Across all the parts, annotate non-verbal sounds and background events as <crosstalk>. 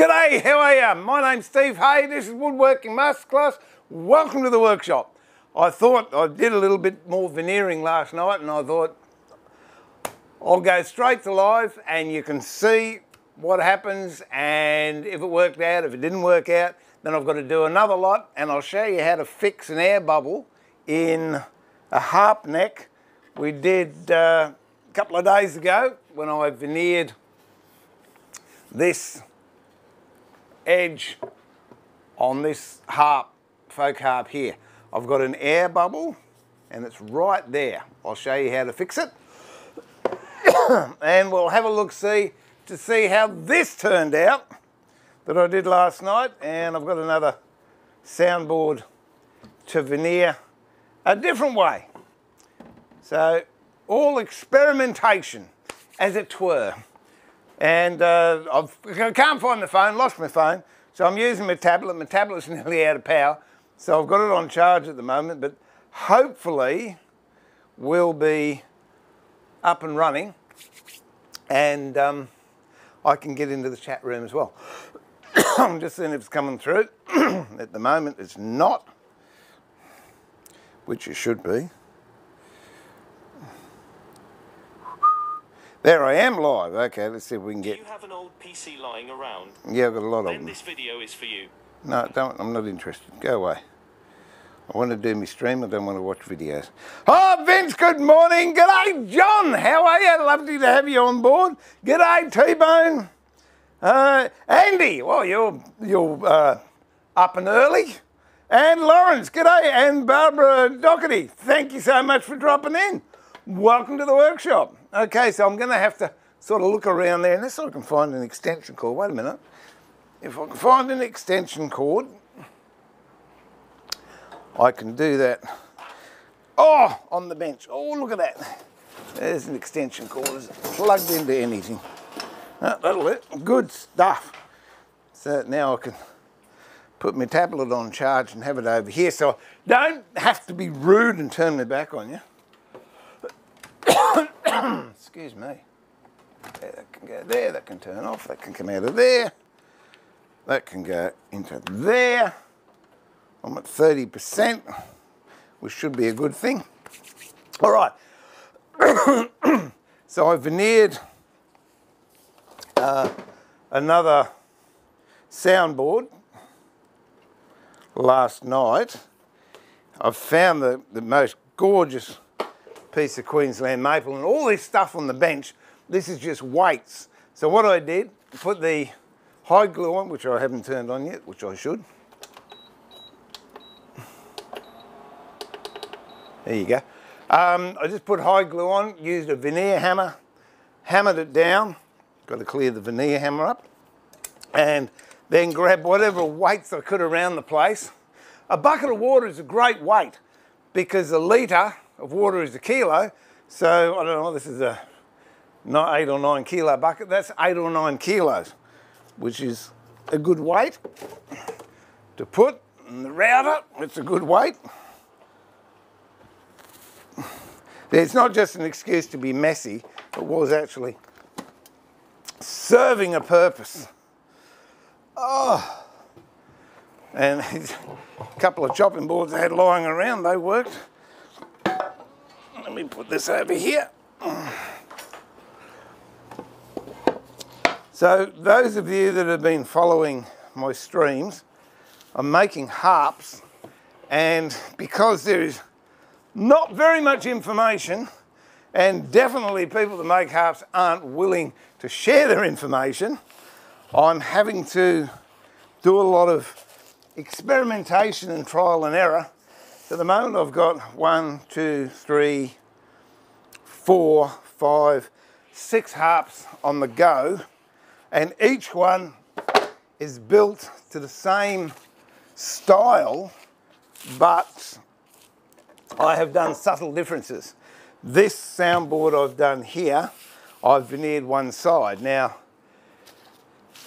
G'day, how are you? My name's Steve Hay, this is Woodworking Masterclass. Welcome to the workshop. I thought I did a little bit more veneering last night and I thought I'll go straight to live and you can see what happens and if it worked out, if it didn't work out, then I've got to do another lot and I'll show you how to fix an air bubble in a harp neck. We did uh, a couple of days ago when I veneered this edge on this harp, folk harp here. I've got an air bubble and it's right there. I'll show you how to fix it. <coughs> and we'll have a look see to see how this turned out that I did last night. And I've got another soundboard to veneer a different way. So all experimentation, as it were. And uh, I've, I can't find the phone, lost my phone, so I'm using my tablet. My tablet's <laughs> nearly out of power, so I've got it on charge at the moment, but hopefully we'll be up and running and um, I can get into the chat room as well. <coughs> I'm just seeing if it's coming through. <coughs> at the moment it's not, which it should be. There I am live. Okay, let's see if we can get. Do you have an old PC lying around? Yeah, I've got a lot of Then them. this video is for you. No, don't. I'm not interested. Go away. I want to do my stream. I don't want to watch videos. Oh, Vince, good morning. G'day, John. How are you? Lovely to have you on board. G'day, T-Bone. Uh, Andy, well, you're, you're uh, up and early. And Lawrence, g'day. And Barbara Doherty, thank you so much for dropping in. Welcome to the workshop. Okay, so I'm going to have to sort of look around there unless I can find an extension cord. Wait a minute. If I can find an extension cord, I can do that. Oh, on the bench. Oh, look at that. There's an extension cord. Is it plugged into anything? Ah, that'll it. Good stuff. So now I can put my tablet on charge and have it over here. So I don't have to be rude and turn my back on you. <coughs> Excuse me. There, that can go there, that can turn off, that can come out of there. That can go into there. I'm at 30%, which should be a good thing. All right. <coughs> so I veneered uh, another soundboard last night. I've found the, the most gorgeous piece of Queensland maple and all this stuff on the bench. This is just weights. So what I did, put the hide glue on, which I haven't turned on yet, which I should. There you go. Um, I just put hide glue on, used a veneer hammer, hammered it down, got to clear the veneer hammer up, and then grab whatever weights I could around the place. A bucket of water is a great weight because a litre of water is a kilo. So I don't know, this is a not eight or nine kilo bucket. That's eight or nine kilos, which is a good weight to put in the router. It's a good weight. It's not just an excuse to be messy, it was actually serving a purpose. Oh. And <laughs> a couple of chopping boards I had lying around, they worked. Let me put this over here. So those of you that have been following my streams, I'm making harps and because there is not very much information and definitely people that make harps aren't willing to share their information, I'm having to do a lot of experimentation and trial and error. At the moment I've got one, two, three, four, five, six harps on the go and each one is built to the same style but I have done subtle differences. This soundboard I've done here, I've veneered one side. Now,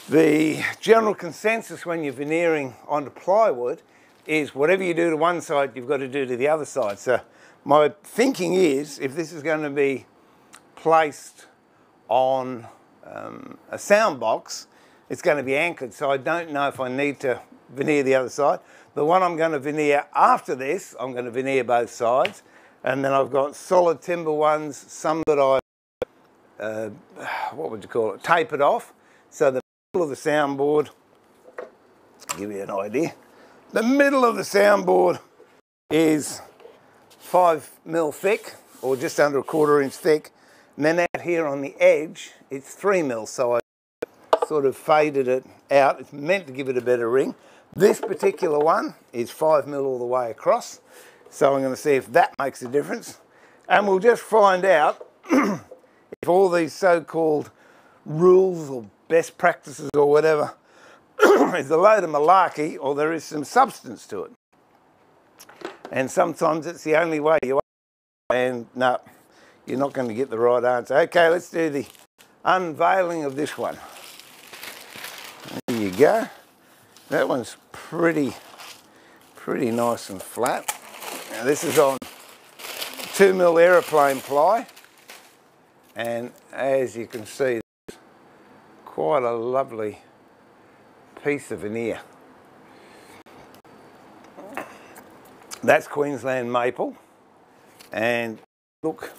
the general consensus when you're veneering onto plywood is whatever you do to one side, you've got to do to the other side. So my thinking is, if this is going to be placed on um, a sound box, it's going to be anchored. So I don't know if I need to veneer the other side. The one I'm going to veneer after this, I'm going to veneer both sides. And then I've got solid timber ones, some that I, uh, what would you call it, tapered off. So the middle of the soundboard, give you an idea, the middle of the soundboard is five mil thick or just under a quarter inch thick. And then out here on the edge, it's three mil. So I sort of faded it out. It's meant to give it a better ring. This particular one is five mil all the way across. So I'm going to see if that makes a difference. And we'll just find out <clears throat> if all these so-called rules or best practices or whatever <coughs> is a load of malarkey or there is some substance to it. And sometimes it's the only way you <coughs> and no, you're not going to get the right answer. Okay, let's do the unveiling of this one. There you go. That one's pretty, pretty nice and flat. Now this is on two mil aeroplane ply. And as you can see, quite a lovely piece of veneer. That's Queensland maple. And look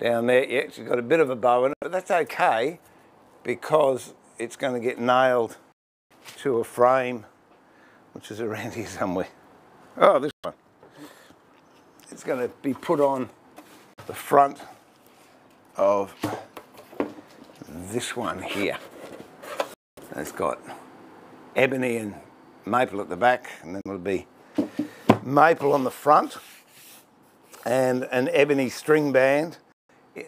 down there, yeah, she's got a bit of a bow in it, but that's okay because it's going to get nailed to a frame which is around <laughs> here somewhere. Oh, this one. It's going to be put on the front of this one here. It's got ebony and maple at the back, and then it'll be maple on the front and an ebony string band.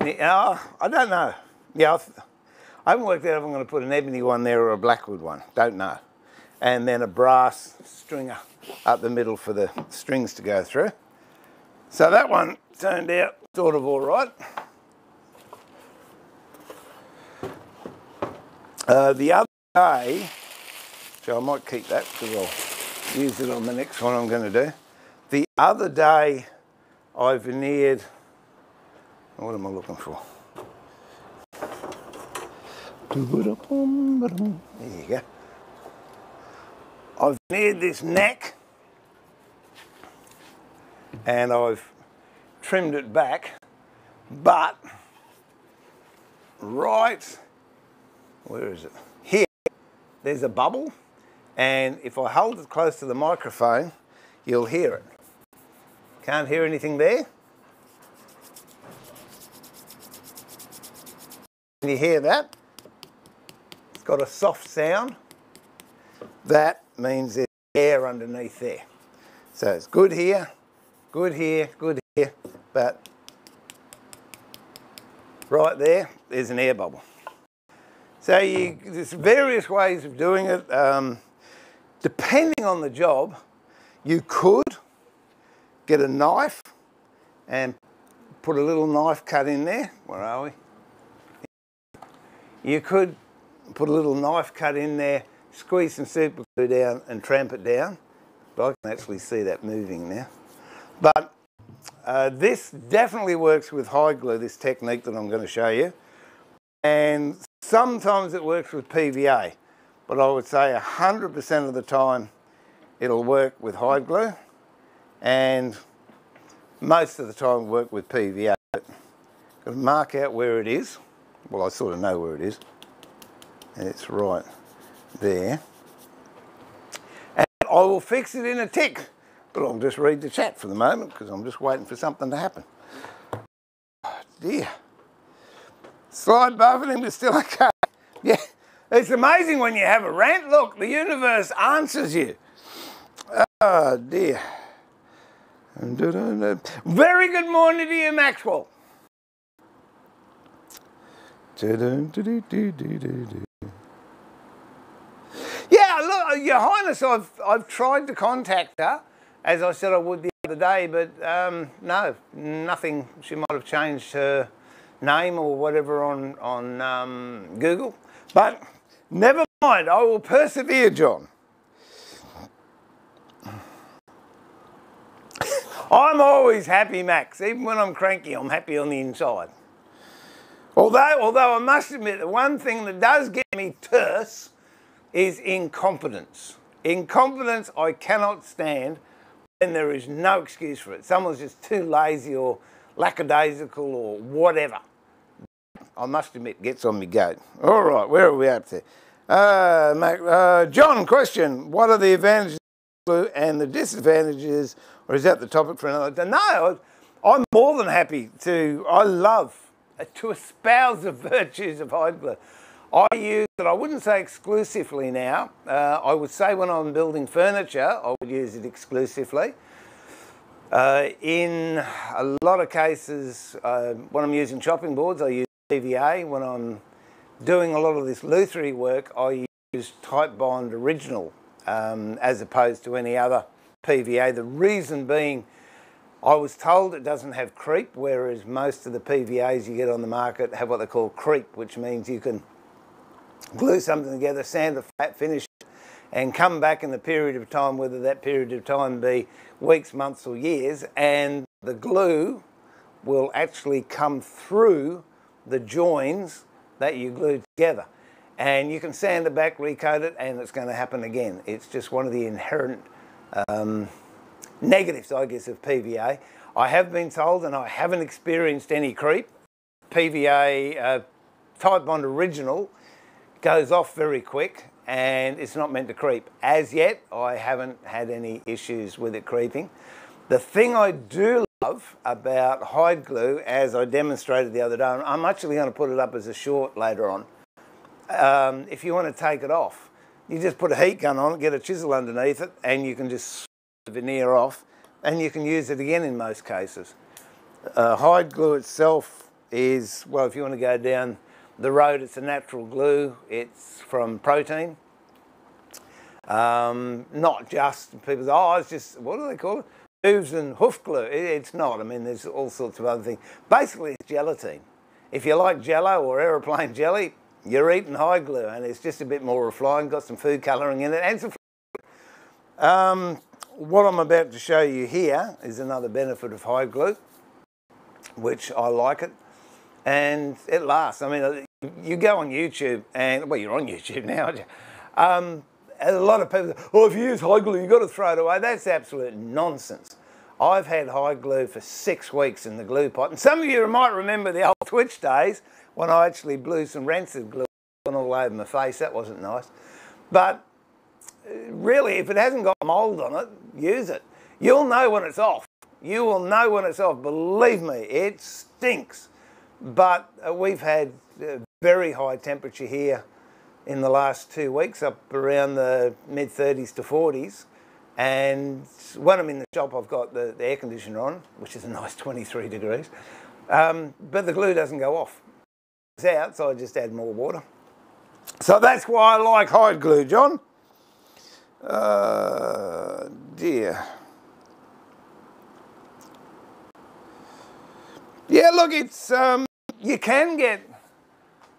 Uh, I don't know. Yeah, I haven't worked out if I'm going to put an ebony one there or a blackwood one. Don't know. And then a brass stringer up the middle for the strings to go through. So that one turned out sort of all right. Uh, the other day, so I might keep that because I'll use it on the next one I'm going to do. The other day, I veneered, what am I looking for? There you go. I've veneered this neck and I've trimmed it back, but right, where is it? Here, there's a bubble and if I hold it close to the microphone, you'll hear it. Can't hear anything there? Can you hear that? It's got a soft sound. That means there's air underneath there. So it's good here, good here, good here, but right there, there's an air bubble. So you, there's various ways of doing it. Um, depending on the job, you could get a knife and put a little knife cut in there. Where are we? You could put a little knife cut in there, squeeze some super glue down and tramp it down. But I can actually see that moving now. But uh, this definitely works with hide glue, this technique that I'm going to show you. And sometimes it works with PVA, but I would say 100% of the time it'll work with hide glue and most of the time work with PVA. To mark out where it is. Well, I sort of know where it is. It's right there. And I will fix it in a tick. But I'll just read the chat for the moment because I'm just waiting for something to happen. Oh, dear. Slide buffeting, but still <laughs> okay. It's amazing when you have a rant. Look, the universe answers you. Oh, dear. Very good morning to you, Maxwell. Yeah, look, Your Highness, I've, I've tried to contact her, as I said I would the other day, but um, no, nothing. She might have changed her name or whatever on, on um, Google. But never mind, I will persevere, John. I'm always happy, Max. Even when I'm cranky, I'm happy on the inside. Although, although I must admit, the one thing that does get me terse is incompetence. Incompetence I cannot stand when there is no excuse for it. Someone's just too lazy or lackadaisical or whatever. I must admit, gets on me goat. All right, where are we up to? Uh, uh, John, question: What are the advantages and the disadvantages, or is that the topic for another? day? No, I'm more than happy to. I love to espouse the <laughs> virtues of hide glue. I use it. I wouldn't say exclusively now. Uh, I would say when I'm building furniture, I would use it exclusively. Uh, in a lot of cases, uh, when I'm using chopping boards, I use PVA. When I'm doing a lot of this luthery work, I use Titebond Original um, as opposed to any other PVA. The reason being, I was told it doesn't have creep, whereas most of the PVAs you get on the market have what they call creep, which means you can glue something together, sand the flat, finish and come back in the period of time, whether that period of time be weeks, months, or years, and the glue will actually come through the joins that you glued together. And you can sand it back, recode it, and it's going to happen again. It's just one of the inherent um, negatives, I guess, of PVA. I have been told, and I haven't experienced any creep, PVA uh, Titebond Original goes off very quick and it's not meant to creep. As yet, I haven't had any issues with it creeping. The thing I do love about hide glue, as I demonstrated the other day, I'm actually going to put it up as a short later on. Um, if you want to take it off, you just put a heat gun on it, get a chisel underneath it, and you can just the veneer off, and you can use it again in most cases. Uh, hide glue itself is, well, if you want to go down the road, it's a natural glue. It's from protein. Um, not just people say, oh, it's just, what do they call it? Hooves and hoof glue. It's not. I mean, there's all sorts of other things. Basically, it's gelatine. If you like jello or aeroplane jelly, you're eating hide glue and it's just a bit more refined, got some food colouring in it and some um, what I'm about to show you here is another benefit of hide glue, which I like it, and it lasts. I mean, you go on YouTube and, well, you're on <laughs> YouTube now? Um, a lot of people oh, if you use hide glue, you've got to throw it away. That's absolute nonsense. I've had hide glue for six weeks in the glue pot. And some of you might remember the old Twitch days when I actually blew some rancid glue all over my face. That wasn't nice. But uh, really, if it hasn't got mould on it, use it. You'll know when it's off. You will know when it's off. Believe me, it stinks. But uh, we've had uh, very high temperature here in the last two weeks, up around the mid 30s to 40s. And when I'm in the shop, I've got the, the air conditioner on, which is a nice 23 degrees. Um, but the glue doesn't go off. It's out, so I just add more water. So that's why I like hide glue, John. Uh, dear. Yeah, look, it's um, you can get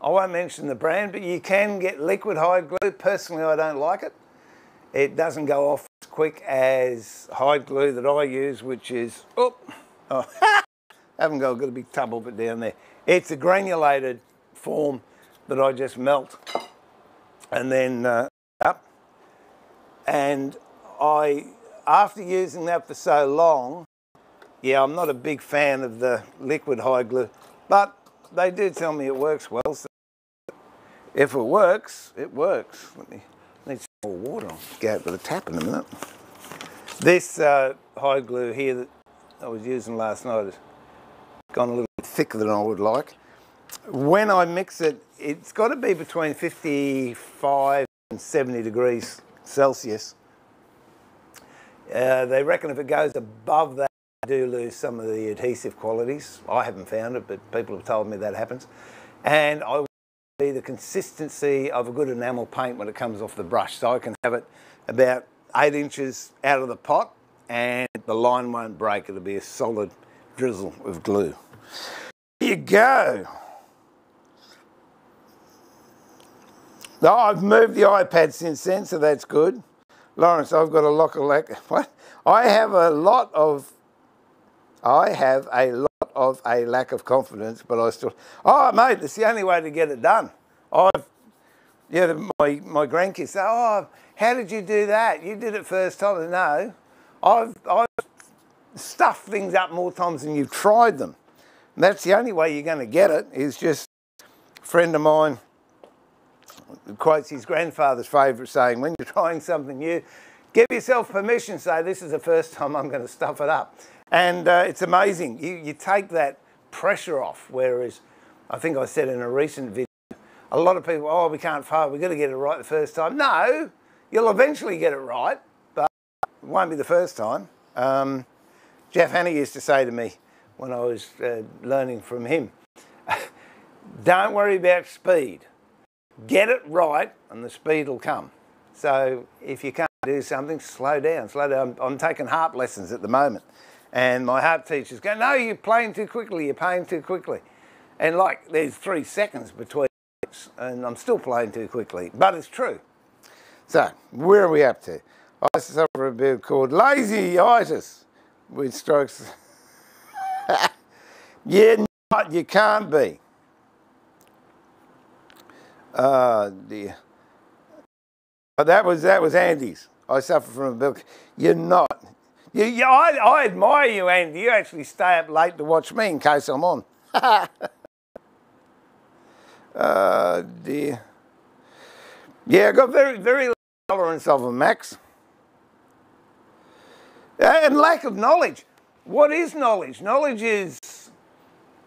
I won't mention the brand, but you can get liquid hide glue. Personally, I don't like it. It doesn't go off as quick as hide glue that I use, which is, oh, <laughs> oh haven't got, got a big tub of it down there. It's a granulated form that I just melt and then uh, up. And I, after using that for so long, yeah, I'm not a big fan of the liquid hide glue, but they do tell me it works well. So if it works, it works. Let me need some more water. I'll go out to the tap in a minute. This uh, hide glue here that I was using last night has gone a little bit thicker than I would like. When I mix it, it's got to be between 55 and 70 degrees Celsius. Uh, they reckon if it goes above that, I do lose some of the adhesive qualities. I haven't found it, but people have told me that happens. And I the consistency of a good enamel paint when it comes off the brush. So I can have it about eight inches out of the pot and the line won't break. It'll be a solid drizzle of glue. There you go. Oh, I've moved the iPad since then, so that's good. Lawrence, I've got a lot of. <laughs> What? I have a lot of. I have a lot of a lack of confidence, but I still. Oh, mate, it's the only way to get it done. I've Yeah, my, my grandkids say, oh, how did you do that? You did it first time. No, I've, I've stuffed things up more times than you've tried them. And that's the only way you're going to get it is just a friend of mine quotes his grandfather's favourite saying, when you're trying something new, give yourself permission, say, this is the first time I'm going to stuff it up. And uh, it's amazing. You, you take that pressure off, whereas I think I said in a recent video, a lot of people, oh, we can't fail, we've got to get it right the first time. No, you'll eventually get it right, but it won't be the first time. Um, Jeff Hanna used to say to me when I was uh, learning from him, <laughs> don't worry about speed. Get it right and the speed will come. So if you can't do something, slow down, slow down. I'm, I'm taking harp lessons at the moment. And my harp teachers go, no, you're playing too quickly, you're playing too quickly. And like there's three seconds between and I'm still playing too quickly, but it's true. So, where are we up to? I suffer a bit called lazy-itis with strokes. <laughs> yeah, not, you can't be. Uh, dear. But that was that was Andy's. I suffer from a bit. You're not. You, you, I, I admire you, Andy. You actually stay up late to watch me in case I'm on. uh, <laughs> dear. Yeah, I got very, very tolerance of them, Max. And lack of knowledge. What is knowledge? Knowledge is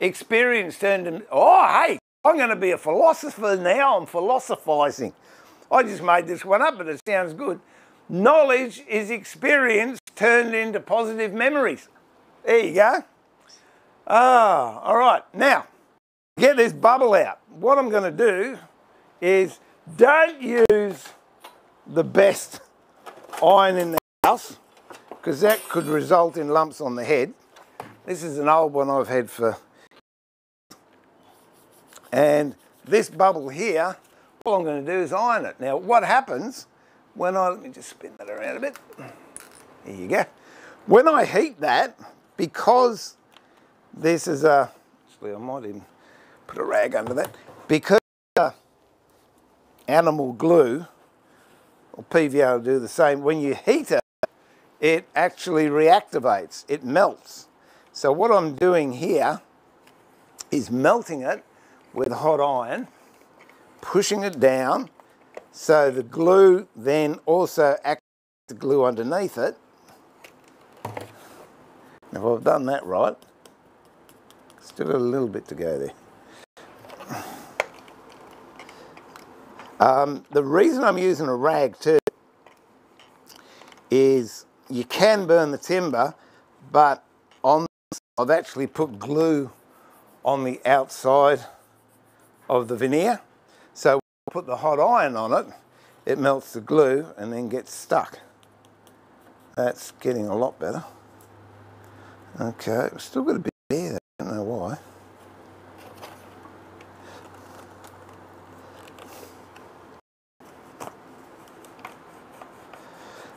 experience turned into, oh, hey, I'm going to be a philosopher now. I'm philosophizing. I just made this one up, but it sounds good. Knowledge is experience turned into positive memories. There you go. Ah, all right. Now, get this bubble out. What I'm going to do is don't use the best iron in the house because that could result in lumps on the head. This is an old one I've had for and this bubble here, all I'm going to do is iron it. Now what happens when I, let me just spin that around a bit. There you go. When I heat that, because this is a, actually I might even put a rag under that, because animal glue, or PVA will do the same, when you heat it, it actually reactivates, it melts. So what I'm doing here is melting it with hot iron, pushing it down, so the glue then also acts the glue underneath it. If I've done that right, still a little bit to go there. Um, the reason I'm using a rag too is you can burn the timber, but on I've actually put glue on the outside of the veneer. So put the hot iron on it, it melts the glue and then gets stuck. That's getting a lot better. Okay, still got a bit there, I don't know why.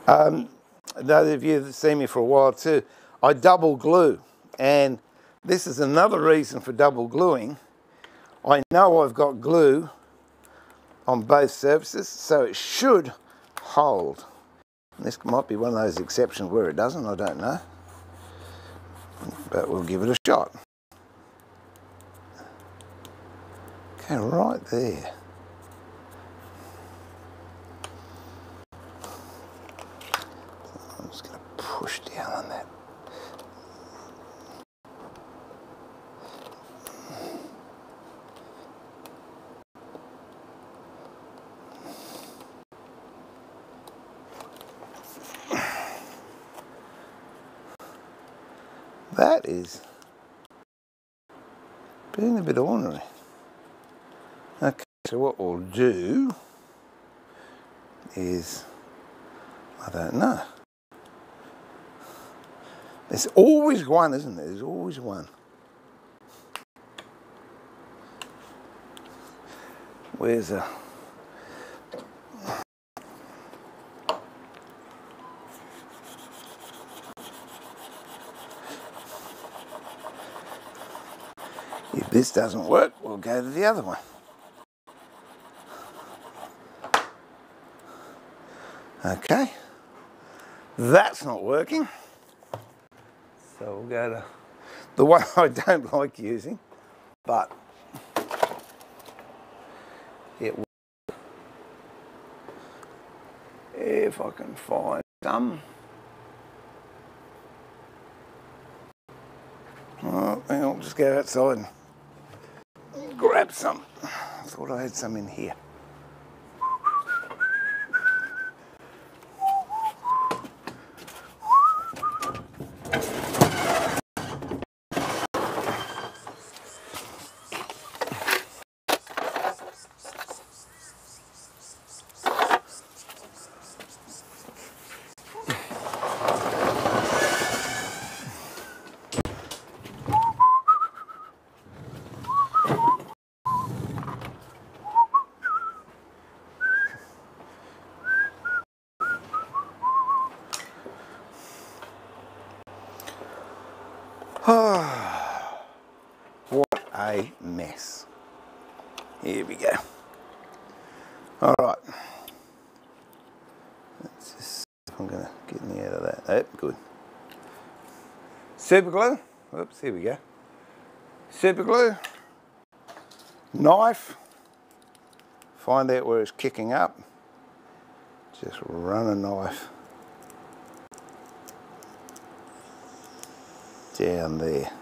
Um, those of you that see me for a while too, I double glue. And this is another reason for double gluing. I know I've got glue on both surfaces, so it should hold. This might be one of those exceptions where it doesn't, I don't know. But we'll give it a shot. Okay, right there. I'm just going to push down on that. That is being a bit ornery. Okay, so what we'll do is, I don't know. There's always one, isn't there? There's always one. Where's a... If this doesn't work, we'll go to the other one. Okay, that's not working. So we'll go to the <laughs> one I don't like using, but it will. If I can find some. Oh, I'll just go outside grab some. I thought I had some in here. what a mess. Here we go. All right. Let's just see if I'm going to get any out of that. Oh, good. Super glue. Oops, here we go. Super glue. Knife. Find out where it's kicking up. Just run a knife down there.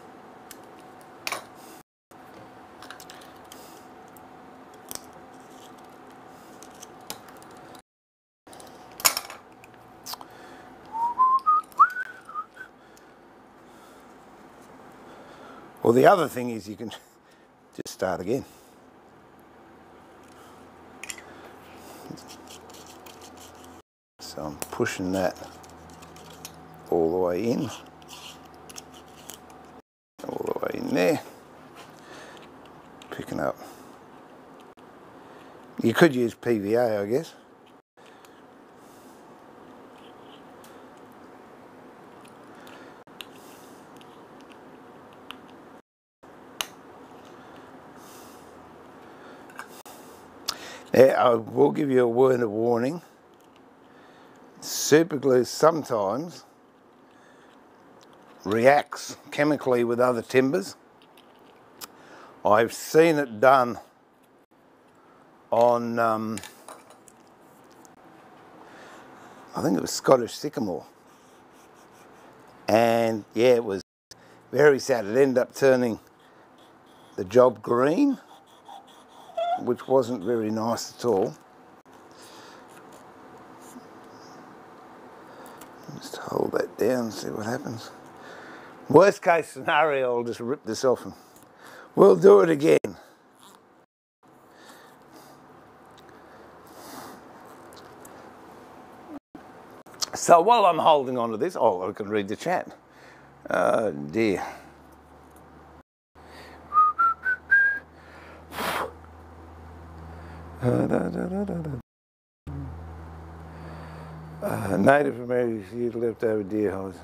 Well, the other thing is you can <laughs> just start again. So I'm pushing that all the way in, all the way in there, picking up. You could use PVA, I guess. I will give you a word of warning. Super glue sometimes reacts chemically with other timbers. I've seen it done on, um, I think it was Scottish sycamore. And yeah, it was very sad. It ended up turning the job green which wasn't very nice at all. Just hold that down and see what happens. Worst case scenario, I'll just rip this off and we'll do it again. So while I'm holding on to this, oh, I can read the chat. Oh dear. Uh, Native Americans used leftover deer hides.